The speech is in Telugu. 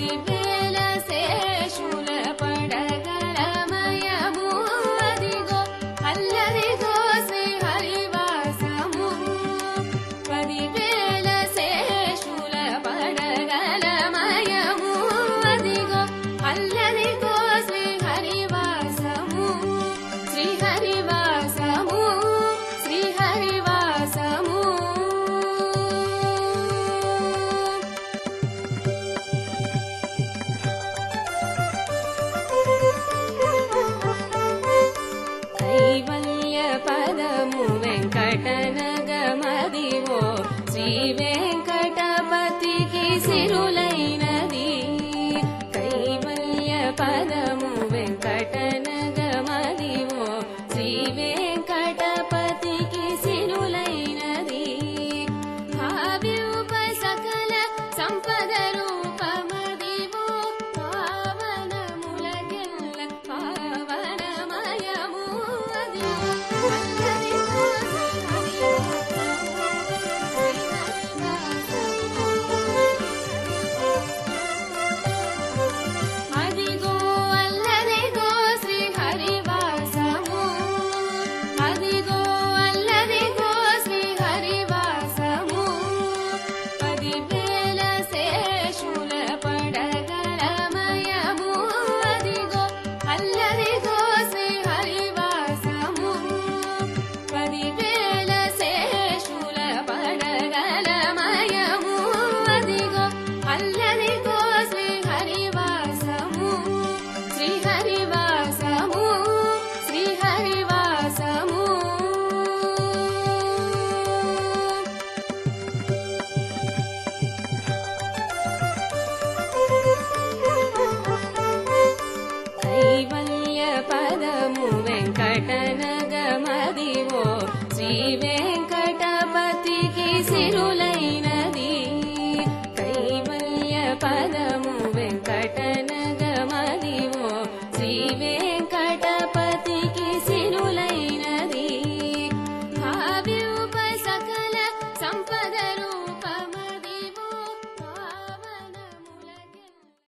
Hare శ్రీ వెంకటపతికి సిరులైనది కైవల్య పదము వెంకటన baby.